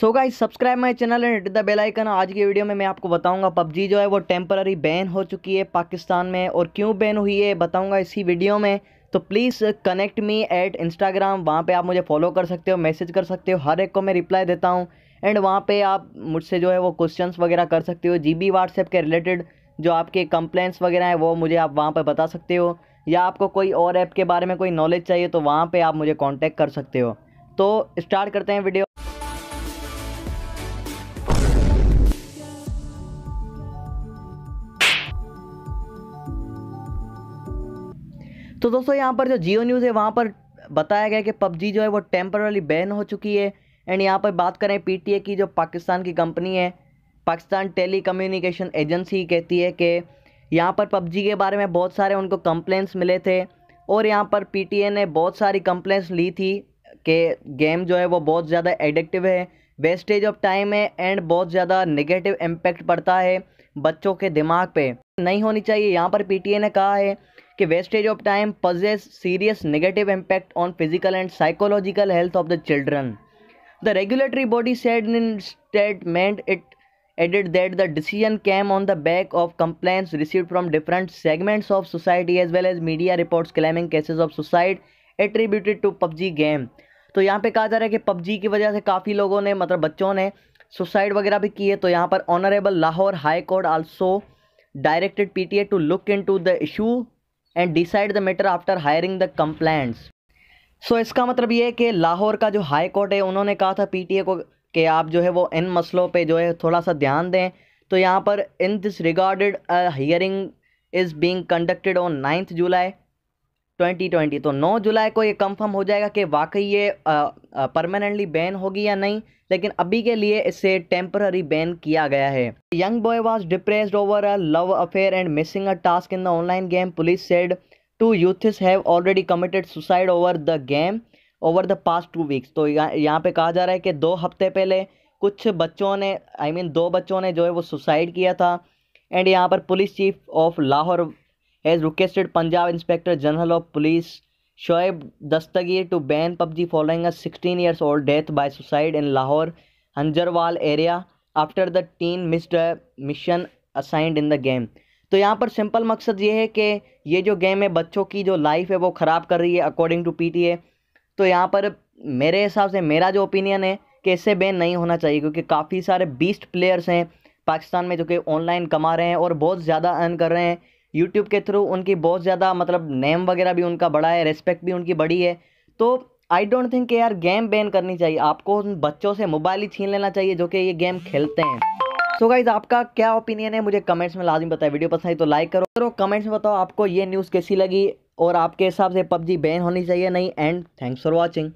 So guys subscribe my channel and the bell icon आज की video में मैं आपको बताऊँगा, पबजी जो है वो टेम्पररी बैन हो चुकी है पाकिस्तान में और क्यों बैन हुई है बताऊँगा इसी वीडियो में। तो please connect me at Instagram वहाँ पे आप मुझे फॉलो कर सकते हो मैसेज कर सकते हो, हर एक को मैं रिप्लाई देता हूँ। एंड वहाँ पर आप मुझसे जो है वो क्वेश्चन वगैरह कर सकते हो जी बी के रिलेटेड जो आपके कंप्लेंट्स वगैरह हैं, वो मुझे आप वहाँ पर बता सकते हो। या आपको कोई और ऐप के बारे में कोई नॉलेज चाहिए तो वहाँ पर आप मुझे कॉन्टैक्ट कर सकते हो। तो स्टार्ट करते हैं वीडियो तो दोस्तों, यहाँ पर जो जियो न्यूज़ है, वहाँ पर बताया गया कि पबजी जो है, वो टेम्परली बैन हो चुकी है। एंड यहाँ पर बात करें पीटीए की, जो पाकिस्तान की कंपनी है, पाकिस्तान टेली कम्युनिकेशन एजेंसी कहती है कि यहाँ पर पबजी के बारे में बहुत सारे उनको कंप्लेंट्स मिले थे। और यहाँ पर पीटीए ने बहुत सारी कंप्लेंट्स ली थी कि गेम जो है, वो बहुत ज़्यादा एडिक्टिव है वेस्टेज ऑफ़ टाइम है एंड बहुत ज़्यादा नेगेटिव इम्पेक्ट पड़ता है बच्चों के दिमाग पे। नहीं होनी चाहिए। यहाँ पर पीटीए ने कहा है कि wastage of time poses serious negative impact on physical and psychological health of the children the regulatory body said in statement it added that the decision came on the back of complaints received from different segments of society as well as media reports claiming cases of suicide attributed to PUBG game. तो यहाँ पे कहा जा रहा है कि PUBG की वजह से काफ़ी लोगों ने मतलब बच्चों ने सुसाइड वगैरह भी की है। तो यहाँ पर honourable Lahore high court also directed PTA to look into the issue and decide the matter after hearing the complaints so इसका मतलब ये है कि लाहौर का जो हाई कोर्ट है, उन्होंने कहा था पीटीए को कि आप जो है वो इन मसलों पे जो है थोड़ा सा ध्यान दें। तो यहाँ पर in this regarded hearing is being conducted on ninth July 2020 तो 9 जुलाई को ये कंफर्म हो जाएगा कि वाकई ये परमानेंटली बैन होगी या नहीं लेकिन अभी के लिए इसे टेम्पररी बैन किया गया है। Young boy was depressed over a love affair and missing a task in the online game police said two youths have already committed suicide over the game over the past two weeks तो यहाँ यहाँ पे कहा जा रहा है कि दो हफ़्ते पहले कुछ बच्चों ने आई I मीन mean, दो बच्चों ने जो है वो सुसाइड किया था। एंड यहाँ पर police chief of Lahore has requested Punjab inspector general of police Dastagir to ban PUBG following a 16 years old death by suicide in Lahore Hanjarwal area after the teen missed a mission assigned in the game. तो यहाँ पर simple मकसद ये है कि ये जो game है, बच्चों की जो लाइफ है, वो ख़राब कर रही है अकॉर्डिंग टू पीटीए तो यहाँ पर मेरे हिसाब से, मेरा जो ओपिनियन है कि इससे बैन नहीं होना चाहिए, क्योंकि काफ़ी सारे बीस्ट प्लेयर्स हैं पाकिस्तान में जो कि ऑनलाइन कमा रहे हैं और बहुत ज़्यादा अर्न कर रहे हैं यूट्यूब के थ्रू उनकी बहुत ज़्यादा मतलब नेम वगैरह भी उनका बड़ा है रेस्पेक्ट भी उनकी बड़ी है। तो आई डोंट थिंक यार गेम बैन करनी चाहिए। आपको उन बच्चों से मोबाइल ही छीन लेना चाहिए जो कि ये गेम खेलते हैं। सो so गाइज़ आपका क्या ओपिनियन है? मुझे कमेंट्स में लाजमी बताए। वीडियो पसंद है तो लाइक करो। करो कमेंट्स में बताओ आपको ये न्यूज़ कैसी लगी और आपके हिसाब से पबजी बैन होनी चाहिए, नहीं? And thanks for watching